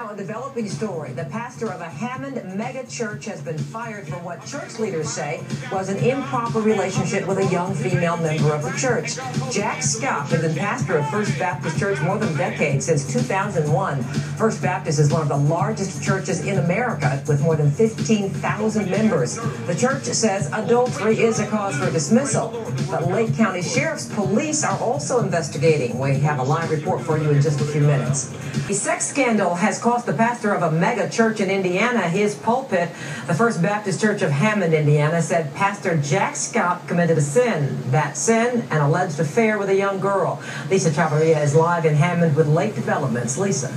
Now, a developing story. The pastor of a Hammond mega church has been fired for what church leaders say was an improper relationship with a young female member of the church. Jack Schaap has been pastor of First Baptist Church more than a decade, since 2001. First Baptist is one of the largest churches in America with more than 15,000 members. The church says adultery is a cause for dismissal, but Lake County Sheriff's Police are also investigating. We have a live report for you in just a few minutes. A sex scandal has cost the pastor of a mega church in Indiana his pulpit. The First Baptist Church of Hammond, Indiana, said Pastor Jack Schaap committed a sin. That sin, an alleged affair with a young girl. Lisa Chavarria is live in Hammond with late developments. Lisa.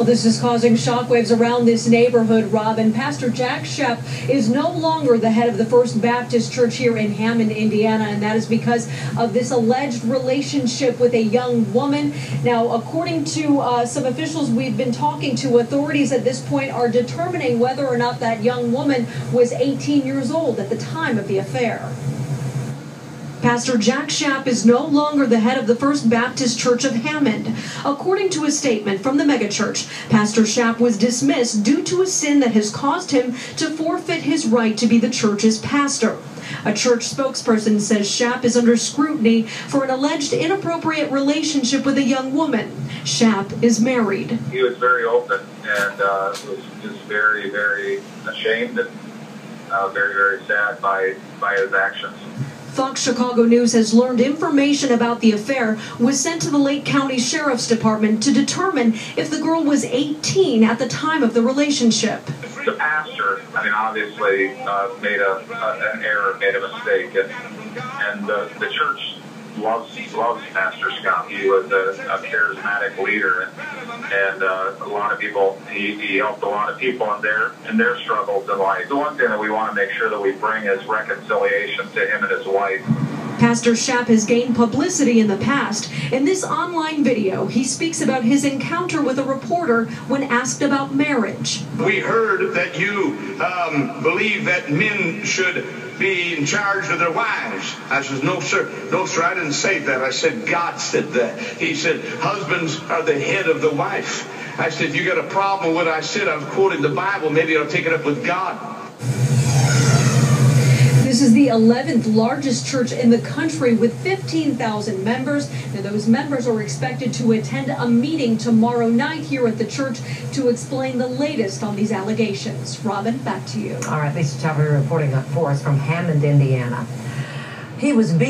Well, this is causing shockwaves around this neighborhood, Robin. Pastor Jack Schaap is no longer the head of the First Baptist Church here in Hammond, Indiana, and that is because of this alleged relationship with a young woman. Now, according to uh, some officials we've been talking to, authorities at this point are determining whether or not that young woman was 18 years old at the time of the affair. Pastor Jack Schaap is no longer the head of the First Baptist Church of Hammond. According to a statement from the megachurch, Pastor Schaap was dismissed due to a sin that has caused him to forfeit his right to be the church's pastor. A church spokesperson says Schaap is under scrutiny for an alleged inappropriate relationship with a young woman. Schaap is married. He was very open and uh, was just very, very ashamed and uh, very, very sad by, by his actions. Fox Chicago News has learned information about the affair was sent to the Lake County Sheriff's Department to determine if the girl was 18 at the time of the relationship. The pastor, I mean, obviously uh, made a, a, an error, made a mistake, and, and the, the church loves loves Pastor Schaap. He was a, a charismatic leader, and, and uh, a lot of people. He, he helped a lot of people in their in their struggles in life. The one thing that we want to make sure that we bring is reconciliation to him and his wife. Pastor Schaap has gained publicity in the past. In this online video, he speaks about his encounter with a reporter when asked about marriage. We heard that you um, believe that men should be in charge of their wives. I said, no, sir. No, sir, I didn't say that. I said, God said that. He said, husbands are the head of the wife. I said, if you got a problem with what I said, I'm quoting the Bible. Maybe I'll take it up with God. This is the 11th largest church in the country with 15,000 members. Now, those members are expected to attend a meeting tomorrow night here at the church to explain the latest on these allegations. Robin, back to you. All right, Lisa Chavarria reporting for us from Hammond, Indiana. He was being